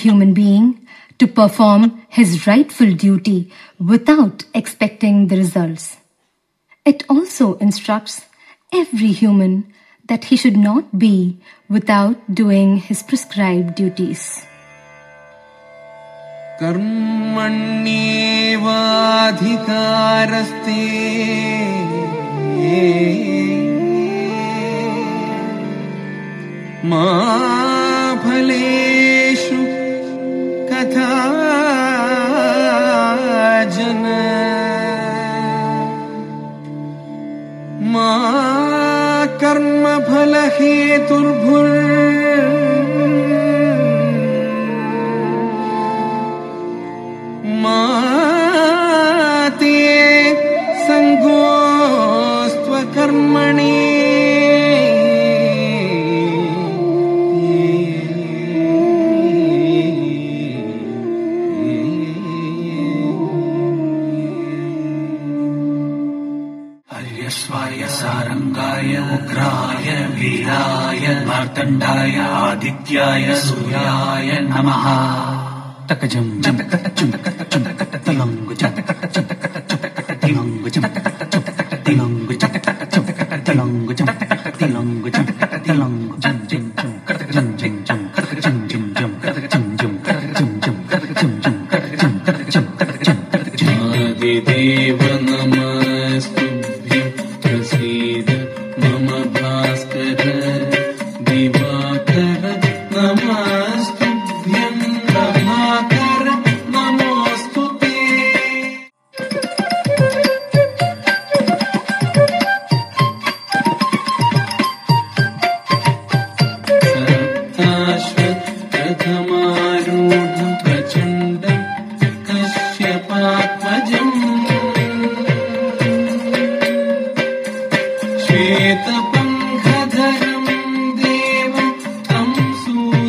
human being to perform his rightful duty without expecting the results. It also instructs every human that he should not be without doing his prescribed duties. कर्मण्येवाधिकारस्ते मा फलेषु कथा जन मा कर्मफलहेतुर्भुर् मा ते सङ्गोस्त्वकर्मणि हर्यस्वाय सारङ्गाय उग्राय वीराय मार्तण्डाय आदित्याय सूर्याय नमः। तकजं जं तकटचं तकटचं तकटतलङ्गु चं तकटचं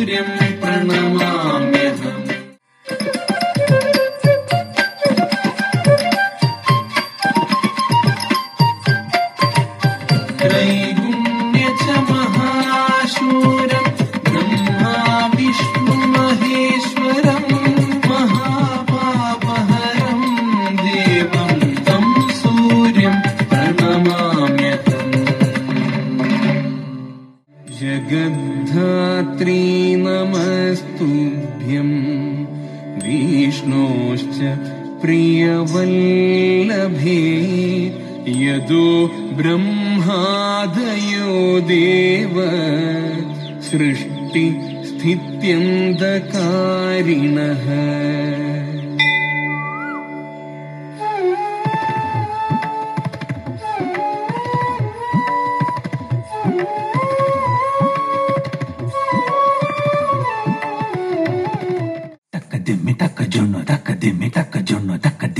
സൂര്യം प्रियवल्लभे यदो ब्रह्मादयो देव सृष्टिस्थित्यन्धकारिणः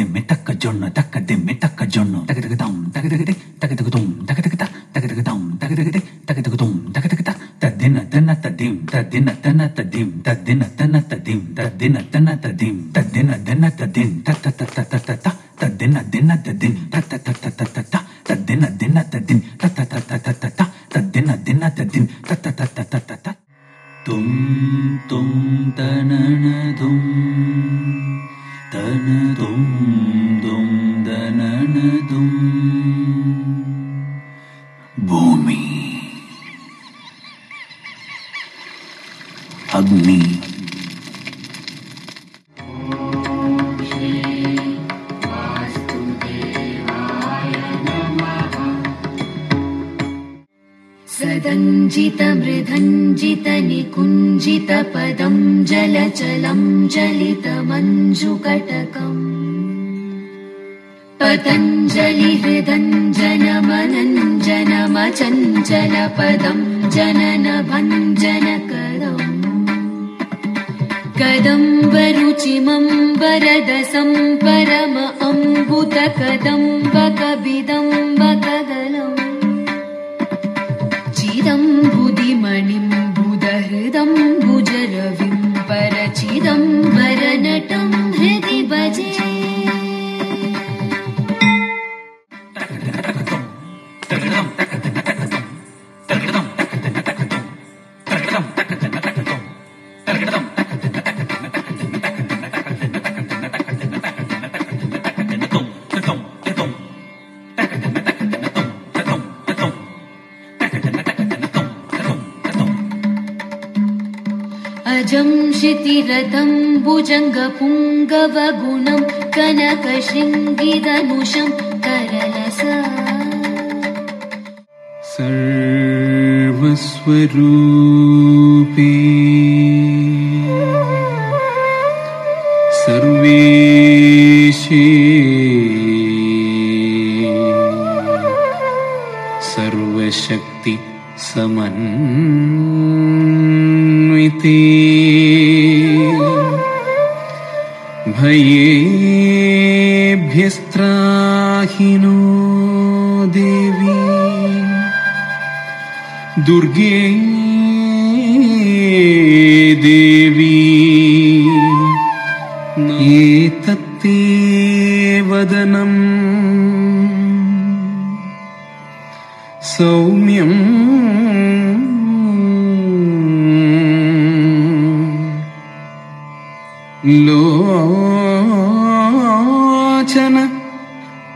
でめたかじょのたかでめたかじょのたけたけたんたけたけてたけたけどんたけたけたたけたけたんたけたけてたけたけどんたけたけたたでなたなたでんたでなたなたでんたでなたなたでんたでなたなたでんたでなたなたでんたたたたたたたたでなでなたでんたたたたたたたたでなでなたでんたたたたたたたたでなでなたでんたたたたたたたどんどんだな सदञ्जितमृदञ्जित सदञ्जितमृदञ्जितनिकुञ्जितपदं जलचलं चलितमञ्जुकटकम् पतञ्जलि हृदञ्जनमनञ्जनमचञ्जलपदं जननभञ्जनकरम्। म्बरुचिमम्बरदसं परम अम्बुत कदम्ब अम्बुतकदम्बकविद अजं क्षितिरथं भुजङ्गपुङ्गवगुणं कनकशृङ्गिदनुषं करलसा। सर्वस्वरूपे सर्वेशे सर्वशक्ति समन्विते भयेभ्यस्त्राहिनो देवी दुर्गे देवी एतत्ते वदनम् सौम्यम्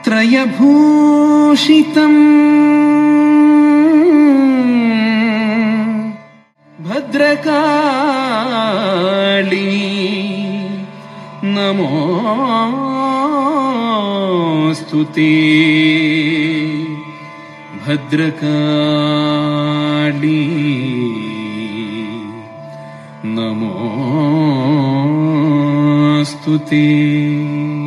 त्रयभूषितम्। भद्रकाली नमोऽस्तु ते। भद्रकाली नमोऽस्तु ते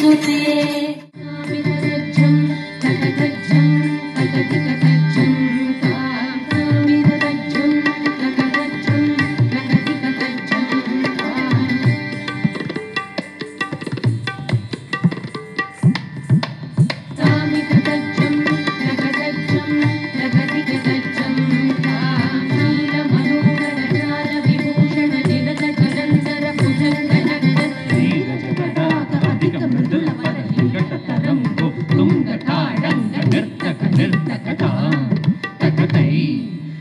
सुते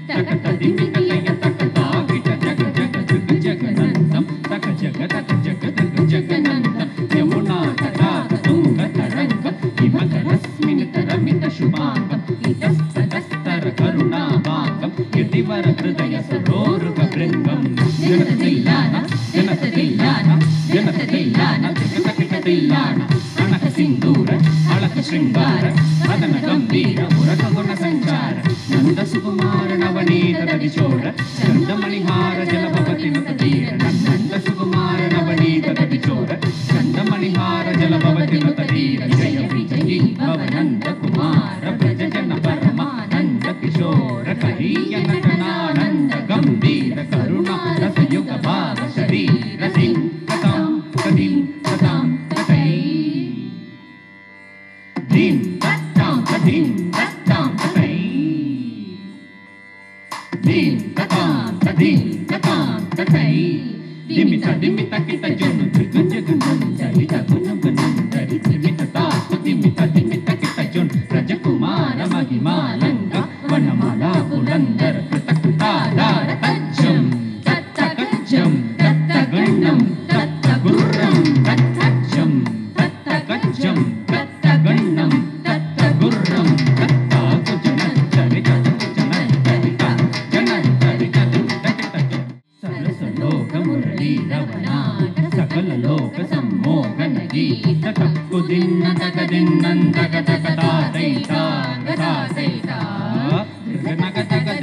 Tá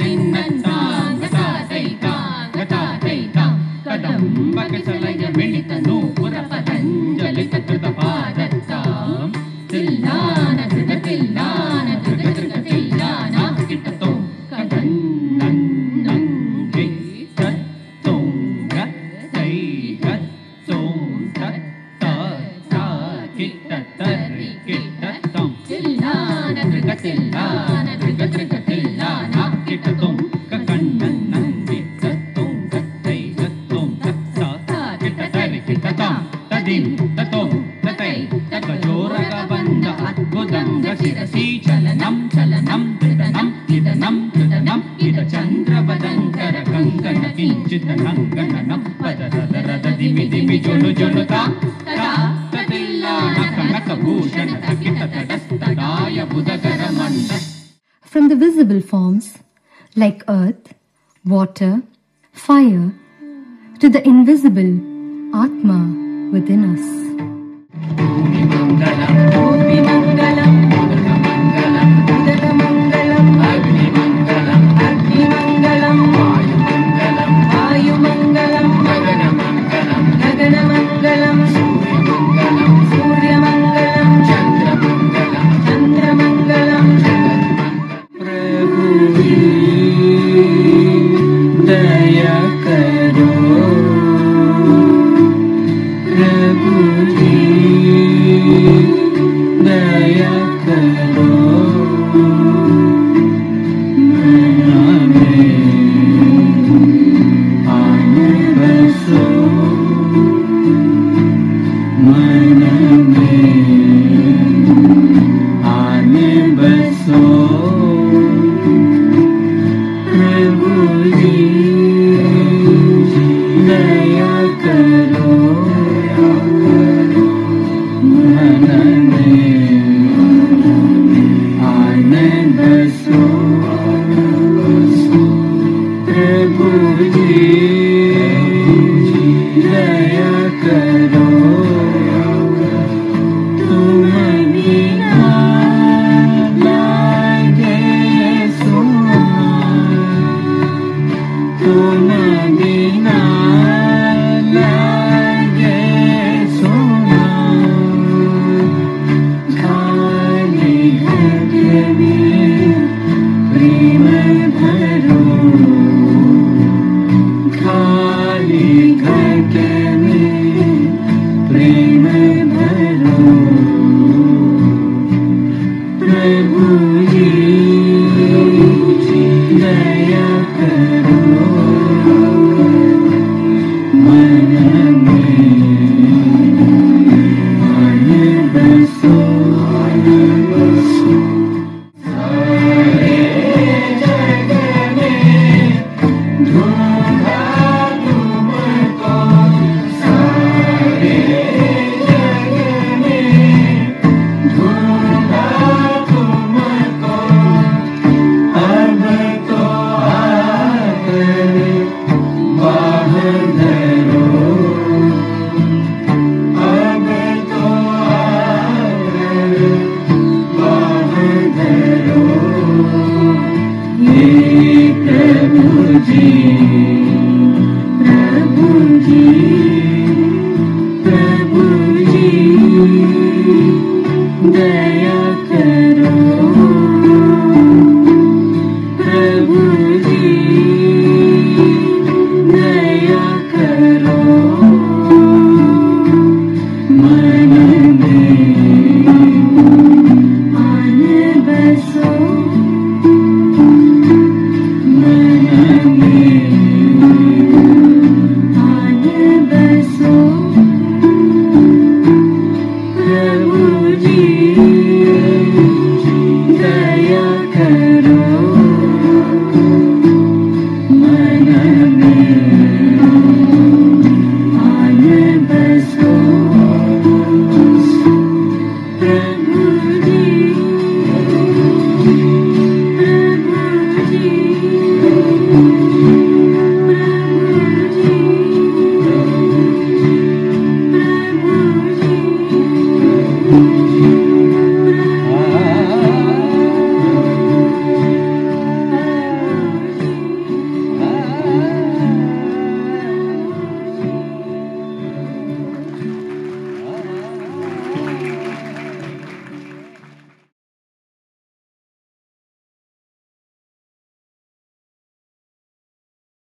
Nine, nine, nine. ಕಂಕಣ ಕಿಂಚಿತ ದಿಮಿ ದಿಮಿ From the visible forms, like earth, water, fire, to the invisible Atma within us. Thank you. दया करो।